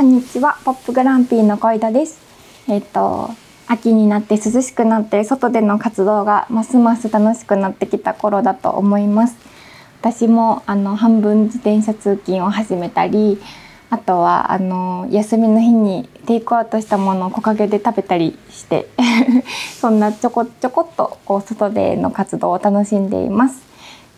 こんにちは、ポップグランピーの小枝です。えっ、と、秋になって涼しくなって外での活動がますます楽しくなってきた頃だと思います。私もあの半分自転車通勤を始めたり、あとはあの休みの日にテイクアウトしたものを木陰で食べたりして そんなちょこちょこっとこう外での活動を楽しんでいます。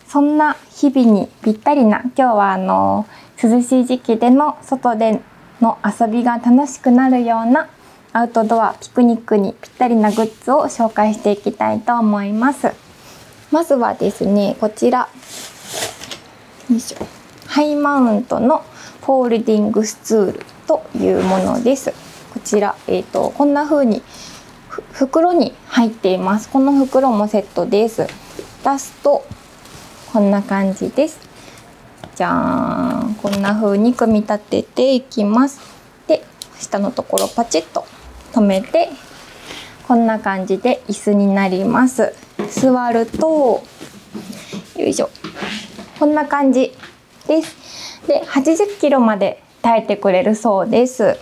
そんな日々にぴったりな今日はあの涼しい時期での外での遊びが楽しくなるようなアウトドアピクニックにぴったりなグッズを紹介していきたいと思います。まずはですねこちら。よいしょ。ハイマウントのフォールディングスツールというものです。こちら、えーと、こんな風に袋に入っています。この袋もセットです。出すとこんな感じです。じゃーん。こんな風に組み立てていきます。で下のところパチッと止めてこんな感じで椅子になります。座るとよいしょ。こんな感じです。で80キロまで耐えてくれるそうです。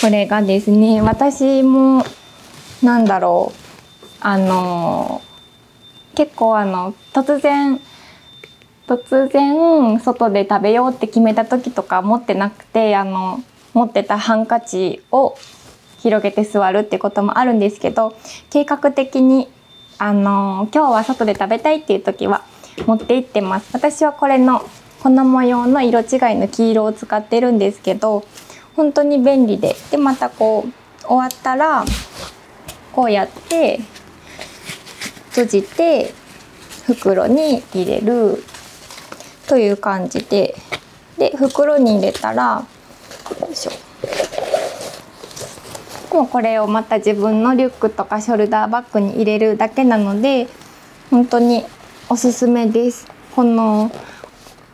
これがですね私もなんだろう。あの結構あの突然突然外で食べようって決めた時とか持ってなくてあの持ってたハンカチを広げて座るってこともあるんですけど計画的にあの今日は外で食べたいっていう時は持って行ってます。私はこれのこの模様の色違いの黄色を使ってるんですけど本当に便利で。でまたこう終わったらこうやって閉じて袋に入れる。という感じでで袋に入れたらよいしょ。もうこれをまた自分のリュックとかショルダーバッグに入れるだけなので本当におすすめです。この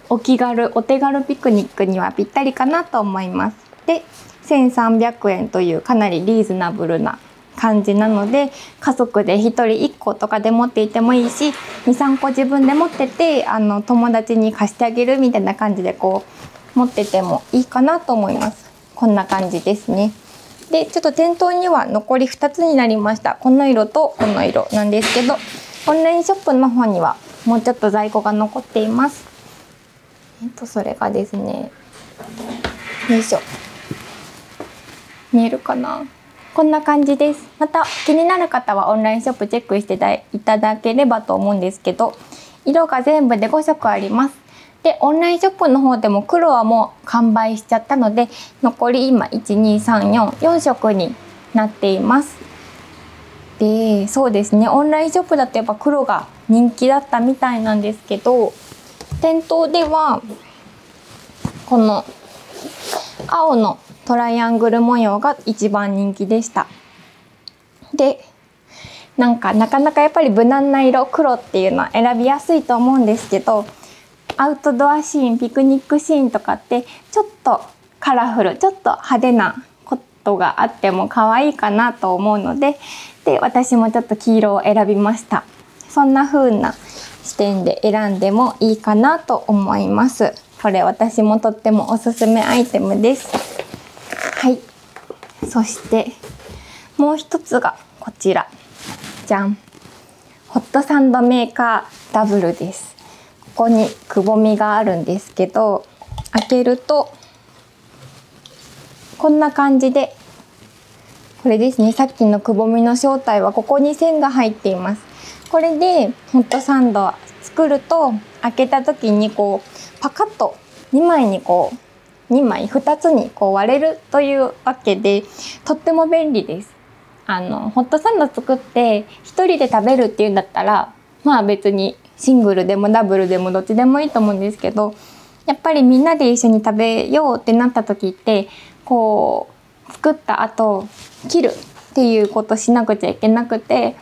お気軽お手軽ピクニックにはぴったりかなと思います。で1300円というかなりリーズナブルな感じなので家族で1人1個とかで持っていてもいいし23個自分で持っててあの友達に貸してあげるみたいな感じでこう持っててもいいかなと思います。こんな感じですね。でちょっと店頭には残り2つになりました。この色とこの色なんですけどオンラインショップの方にはもうちょっと在庫が残っています。えっとそれがですねよいしょ。見えるかな？こんな感じです。また気になる方はオンラインショップチェックしていただければと思うんですけど、色が全部で5色あります。で、オンラインショップの方でも黒はもう完売しちゃったので、残り今1、2、3、4、4色になっています。で、そうですね、オンラインショップだとやっぱ黒が人気だったみたいなんですけど、店頭ではこの青のトライアングル模様が一番人気でした。で、なんかなかなかやっぱり無難な色黒っていうのは選びやすいと思うんですけどアウトドアシーンピクニックシーンとかってちょっとカラフルちょっと派手なことがあっても可愛いかなと思うのでで私もちょっと黄色を選びました。そんな風な視点で選んでもいいかなと思います。これ私もとってもおすすめアイテムです。はい。そしてもう一つがこちら。じゃん。ホットサンドメーカーダブルです。ここにくぼみがあるんですけど開けるとこんな感じでこれですね。さっきのくぼみの正体はここに線が入っています。これでホットサンド作ると開けた時にこうパカッと2枚にこう2枚2つにこう割れるというわけでとっても便利です。あのホットサンド作って1人で食べるっていうんだったらまあ別にシングルでもダブルでもどっちでもいいと思うんですけどやっぱりみんなで一緒に食べようってなった時ってこう作った後切るっていうことしなくちゃいけなくて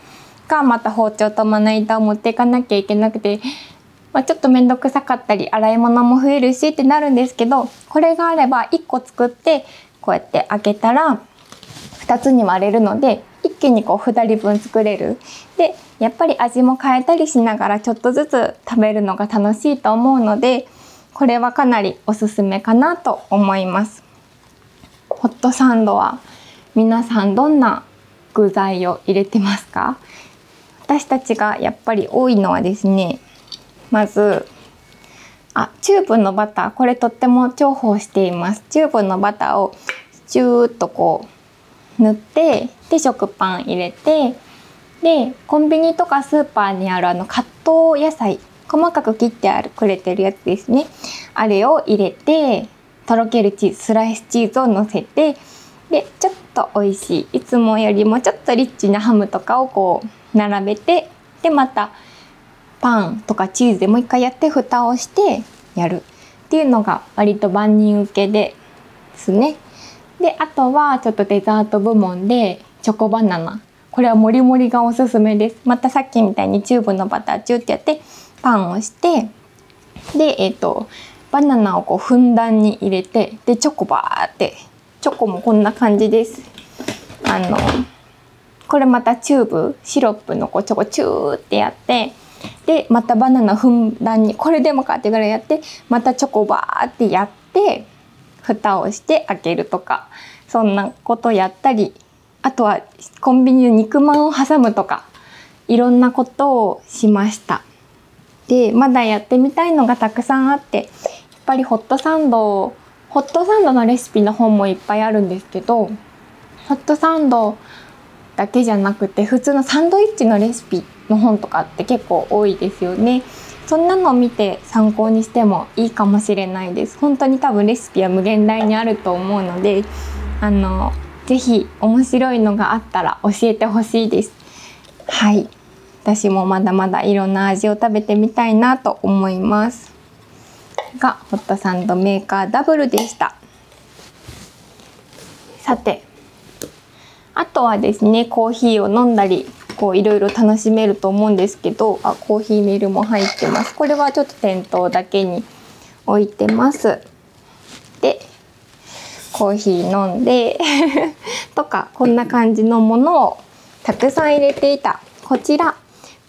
かまた包丁とまな板を持っていかなきゃいけなくてまあ、ちょっと面倒くさかったり洗い物も増えるしってなるんですけどこれがあれば1個作ってこうやって開けたら2つに割れるので一気にこう2人分作れる。でやっぱり味も変えたりしながらちょっとずつ食べるのが楽しいと思うのでこれはかなりおすすめかなと思います。ホットサンドは皆さんどんな具材を入れてますか？私たちがやっぱり多いのはですねまずあチューブのバターこれとっても重宝しています。チューブのバターをチューッとこう塗ってで食パン入れてでコンビニとかスーパーにあるあのカット野菜細かく切ってあるくれてるやつですね。あれを入れてとろけるチーズスライスチーズをのせてでちょっと美味しいいつもよりもちょっとリッチなハムとかをこう並べてでまたパンとかチーズでもう一回やって蓋をしてやるっていうのが割と万人受けですね。であとはちょっとデザート部門でチョコバナナ。これはもりもりがおすすめです。またさっきみたいにチューブのバターチューってやってパンをしてでえっ、ー、とバナナをこうふんだんに入れてでチョコバーってチョコもこんな感じです。あのこれまたチューブシロップのこうチョコチューってやってでまたバナナふんだんにこれでもかってぐらいやってまたチョコバーってやって蓋をして開けるとかそんなことやったりあとはコンビニで肉まんを挟むとかいろんなことをしました。でまだやってみたいのがたくさんあってやっぱりホットサンドホットサンドのレシピの本もいっぱいあるんですけどホットサンドだけじゃなくて普通のサンドイッチのレシピの本とかって結構多いですよね。そんなのを見て参考にしてもいいかもしれないです。本当に多分レシピは無限大にあると思うので、あのぜひ面白いのがあったら教えてほしいです。はい、私もまだまだいろんな味を食べてみたいなと思います。がホットサンドメーカーダブルでしたさてあとはですねコーヒーを飲んだりこういろいろ楽しめると思うんですけどあコーヒーミルも入ってます。これはちょっと店頭だけに置いてます。でコーヒー飲んで とかこんな感じのものをたくさん入れていた。こちら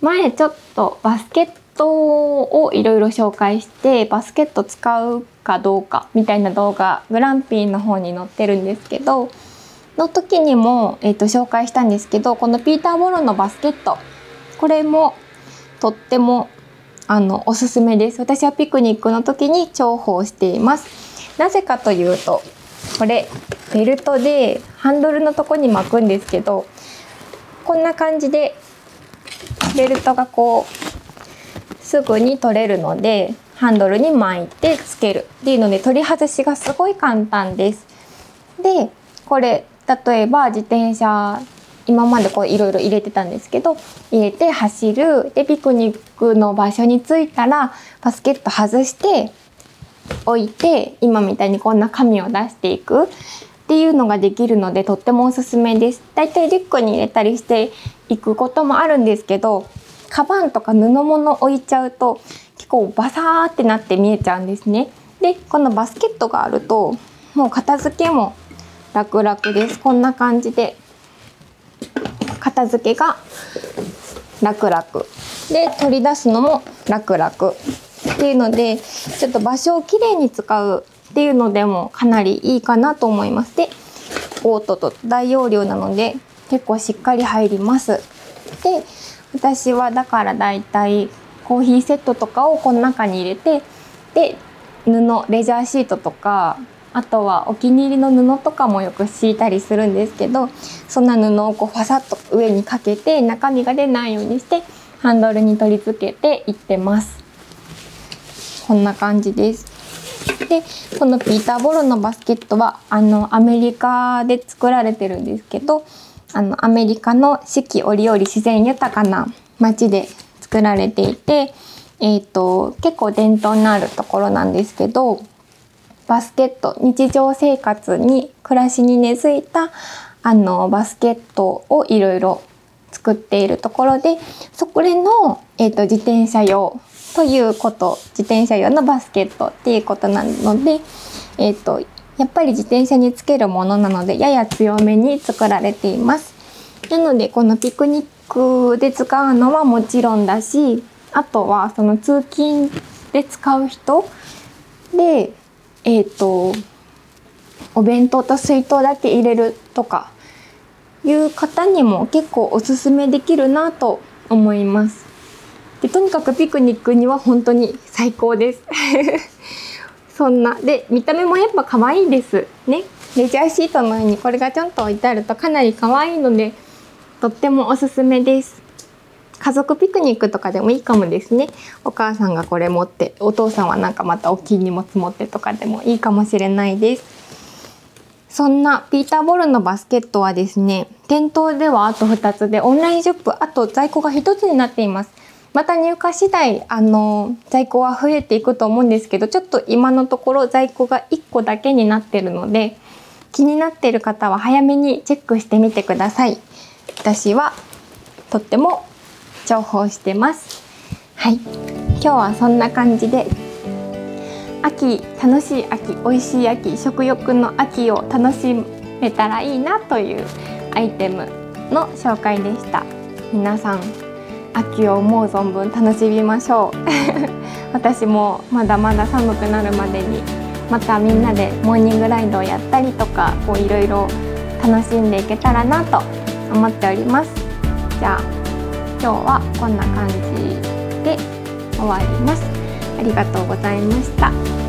前ちょっとバスケットをいろいろ紹介してバスケット使うかどうかみたいな動画グランピーの方に載ってるんですけどの時にも、えーと、紹介したんですけどこのピーター・ボロのバスケットこれもとってもあのおすすめです私はピクニックの時に重宝していますなぜかというとこれベルトでハンドルのとこに巻くんですけどこんな感じでベルトがこうすぐに取れるのでハンドルに巻いてつけるっていうので取り外しがすごい簡単です。でこれ例えば自転車今までこういろいろ入れてたんですけど入れて走るでピクニックの場所に着いたらバスケット外して置いて今みたいにこんな紙を出していくっていうのができるのでとってもおすすめです。だいたいリュックに入れたりしていくこともあるんですけどカバンとか布物置いちゃうと結構バサーってなって見えちゃうんですね。でこのバスケットがあるともう片付けも楽々です。こんな感じで。片付けが楽々。で取り出すのも楽々。っていうのでちょっと場所をきれいに使うっていうのでもかなりいいかなと思います。でオートと大容量なので結構しっかり入ります。で私はだからだいたいコーヒーセットとかをこの中に入れてで布レジャーシートとかあとはお気に入りの布とかもよく敷いたりするんですけどそんな布をこうファサッと上にかけて中身が出ないようにしてハンドルに取り付けていってます。こんな感じです。でこのピーター・ボロのバスケットはあのアメリカで作られてるんですけどあのアメリカの四季折々自然豊かな街で作られていて、えーと、結構伝統のあるところなんですけどバスケット日常生活に暮らしに根付いたあのバスケットをいろいろ作っているところでそこでの、えーと、自転車用ということ自転車用のバスケットっていうことなので、えーとやっぱり自転車につけるものなのでやや強めに作られています。なのでこのピクニックで使うのはもちろんだしあとはその通勤で使う人でえっ、ー、とお弁当と水筒だけ入れるとかいう方にも結構おすすめできるなと思います。でとにかくピクニックには本当に最高です。そんな。で見た目もやっぱ可愛いですね。レジャーシートの上にこれがちょんと置いてあるとかなり可愛いのでとってもおすすめです。家族ピクニックとかでもいいかもですね。お母さんがこれ持ってお父さんはなんかまた大きい荷物持ってとかでもいいかもしれないです。そんなピーター・ボルのバスケットはですね店頭ではあと2つでオンラインショップあと在庫が1つになっています。また入荷次第あの在庫は増えていくと思うんですけどちょっと今のところ在庫が1個だけになってるので気になってる方は早めにチェックしてみてください。私はとっても重宝してます。はい。今日はそんな感じで秋楽しい秋美味しい秋食欲の秋を楽しめたらいいなというアイテムの紹介でした。皆さん秋を思う存分楽しみましょう。私もまだまだ寒くなるまでにまたみんなでモーニングライドをやったりとかこういろいろ楽しんでいけたらなと思っております。じゃあ今日はこんな感じで終わります。ありがとうございました。